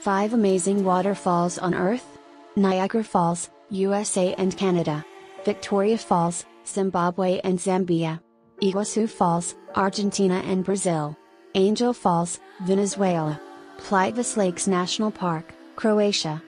5 Amazing Waterfalls on Earth Niagara Falls, USA and Canada. Victoria Falls, Zimbabwe and Zambia. Iguazu Falls, Argentina and Brazil. Angel Falls, Venezuela. Plitvice Lakes National Park, Croatia.